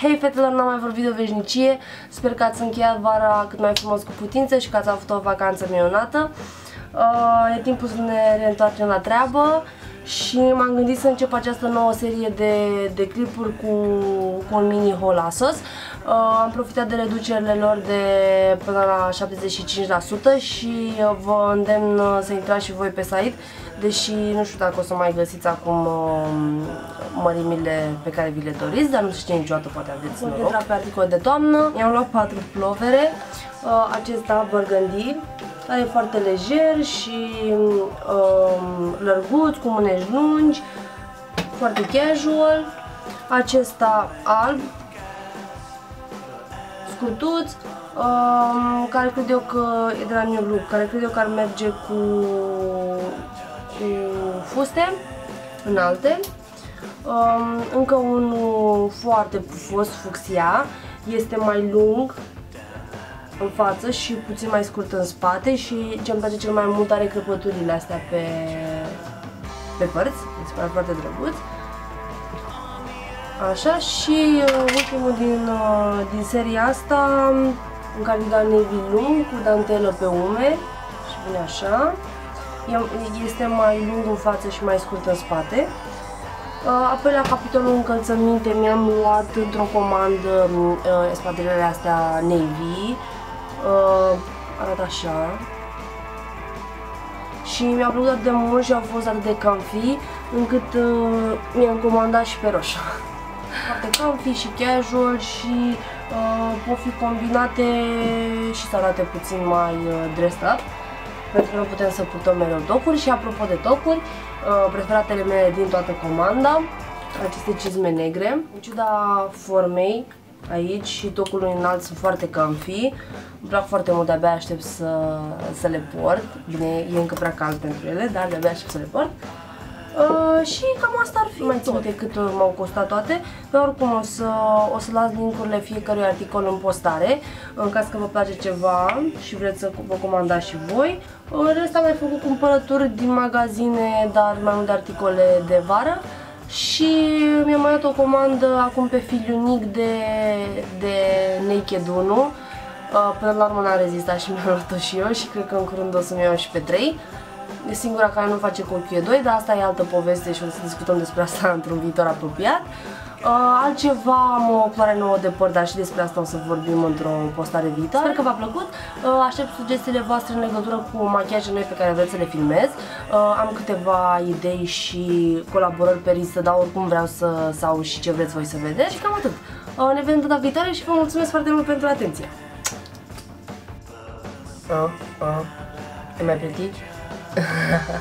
Hei fetelor, n-am mai vorbit de o veșnicie, sper că ați încheiat vara cât mai frumos cu putință și că ați avut o vacanță minunată. Uh, e timpul să ne reîntoarcem la treabă și m-am gândit să încep această nouă serie de, de clipuri cu, cu un mini haul Asos. Uh, am profitat de reducerile lor de până la 75% și vă îndemn să intrați și voi pe site, deși nu știu dacă o să mai găsiți acum uh, mărimile pe care vi le doriți, dar nu știu niciodată, poate aveți noroc. Intra pe articol de toamnă, i-am luat patru plovere, uh, acesta burgundy, care e foarte lejer și um, lărguț, cu mânești lungi, foarte casual. Acesta alb, scurtuț, um, care cred eu că e de la New Look, care cred eu că ar merge cu, cu fuste înalte. Um, încă unul foarte pufos, fucsia, este mai lung în față și puțin mai scurt în spate și ce îmi place cel mai mult are crăpăturile astea pe, pe părți, mi se pare foarte drăguț. Așa și uh, ultimul din, uh, din seria asta, un cardigan navy lung cu dantelă pe ume și vine așa. Este mai lung în față și mai scurt în spate. Uh, apoi la capitolul încălțăminte mi-am luat într-o comandă uh, espadrilele astea navy. Uh, arată așa. Și mi-a plăcut atât de mult și au fost atât de comfy încât uh, mi-am comandat și pe roșu. Foarte comfy și casual și uh, pot fi combinate și să arate puțin mai uh, dressed up pentru că nu putem să purtăm mereu tocuri și apropo de tocuri, uh, preferatele mele din toată comanda, aceste cizme negre, în ciuda formei aici și tocului înalt sunt foarte comfy, îmi plac foarte mult, de-abia aștept să, să le port, bine, e încă prea cald pentru ele, dar de-abia aștept să le port. Uh, și cam asta ar fi. mai țin de cât m-au costat toate, dar oricum o să, o să las linkurile fiecărui articol în postare, în caz că vă place ceva și vreți să vă comandați și voi. În rest am mai făcut cumpărături din magazine, dar mai mult de articole de vară. Și mi-am mai dat o comandă acum pe filiunic de, de Naked 1. Uh, până la urmă n-am rezistat și mi-am luat-o și eu și cred că în curând o să-mi iau și pe 3. E singura care nu face cu ochiul 2, dar asta e altă poveste și o să discutăm despre asta într-un viitor apropiat. Uh, altceva, am o floare nouă de păr, dar și despre asta o să vorbim într-o postare viitoare. Sper că v-a plăcut. Uh, aștept sugestiile voastre în legătură cu machiaje noi pe care vreți să le filmez. Uh, am câteva idei și colaborări pe listă, dar oricum vreau să sau și ce vreți voi să vedeți. Și cam atât. Uh, ne vedem data viitoare și vă mulțumesc foarte mult pentru atenție. Uh, uh, te mai plătiți?